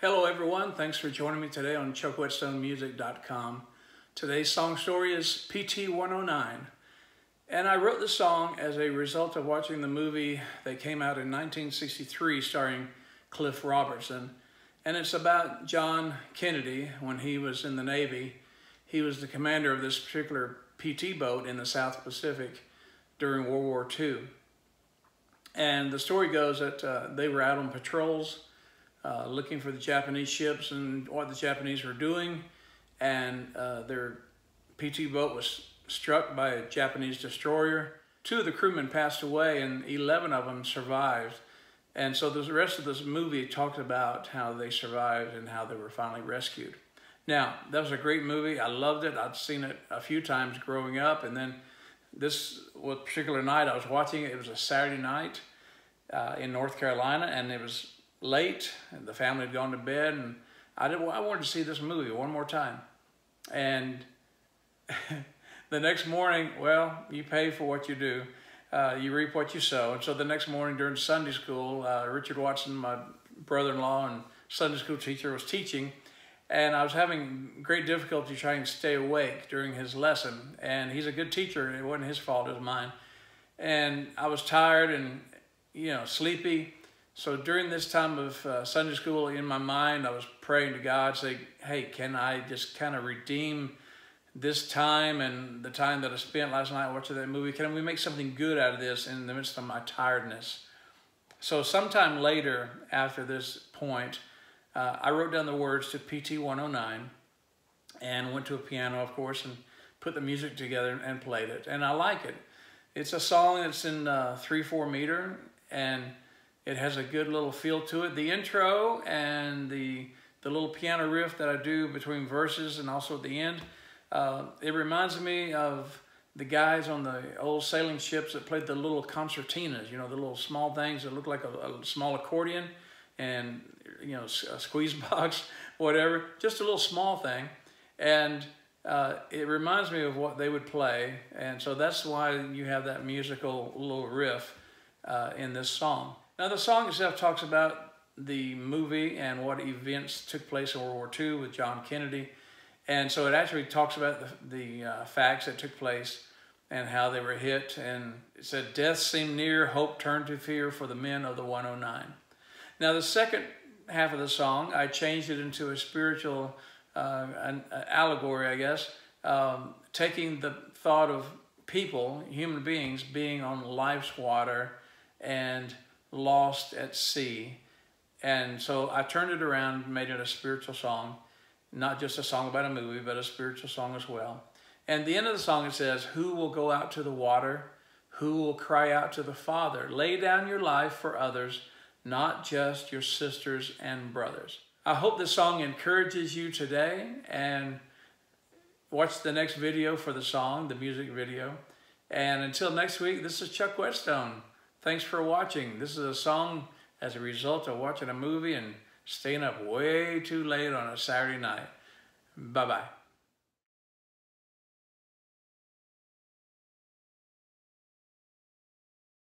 Hello everyone, thanks for joining me today on chuckwhetstonemusic.com. Today's song story is PT 109. And I wrote the song as a result of watching the movie that came out in 1963 starring Cliff Robertson. And it's about John Kennedy when he was in the Navy. He was the commander of this particular PT boat in the South Pacific during World War II. And the story goes that uh, they were out on patrols uh, looking for the Japanese ships and what the Japanese were doing. And uh, their PT boat was struck by a Japanese destroyer. Two of the crewmen passed away and 11 of them survived. And so the rest of this movie talks about how they survived and how they were finally rescued. Now, that was a great movie. I loved it. I'd seen it a few times growing up. And then this particular night I was watching it, it was a Saturday night uh, in North Carolina, and it was late, and the family had gone to bed, and I, did, I wanted to see this movie one more time. And the next morning, well, you pay for what you do. Uh, you reap what you sow. And so the next morning during Sunday school, uh, Richard Watson, my brother-in-law and Sunday school teacher, was teaching, and I was having great difficulty trying to stay awake during his lesson. And he's a good teacher, and it wasn't his fault, it was mine. And I was tired and, you know, sleepy. So during this time of uh, Sunday school, in my mind, I was praying to God, saying, hey, can I just kind of redeem this time and the time that I spent last night watching that movie? Can we make something good out of this in the midst of my tiredness? So sometime later, after this point, uh, I wrote down the words to PT 109 and went to a piano, of course, and put the music together and played it. And I like it. It's a song that's in uh, 3-4 meter, and it has a good little feel to it. The intro and the, the little piano riff that I do between verses and also at the end, uh, it reminds me of the guys on the old sailing ships that played the little concertinas, you know, the little small things that look like a, a small accordion and, you know, a squeeze box, whatever, just a little small thing. And uh, it reminds me of what they would play. And so that's why you have that musical little riff uh, in this song. Now, the song itself talks about the movie and what events took place in World War II with John Kennedy. And so it actually talks about the, the uh, facts that took place and how they were hit. And it said, Death seemed near, hope turned to fear for the men of the 109. Now, the second half of the song, I changed it into a spiritual uh, an, an allegory, I guess, um, taking the thought of people, human beings, being on life's water and lost at sea. And so I turned it around, made it a spiritual song, not just a song about a movie, but a spiritual song as well. And the end of the song it says, Who will go out to the water? Who will cry out to the Father? Lay down your life for others, not just your sisters and brothers. I hope this song encourages you today and watch the next video for the song, the music video. And until next week, this is Chuck Whetstone. Thanks for watching. This is a song as a result of watching a movie and staying up way too late on a Saturday night. Bye-bye.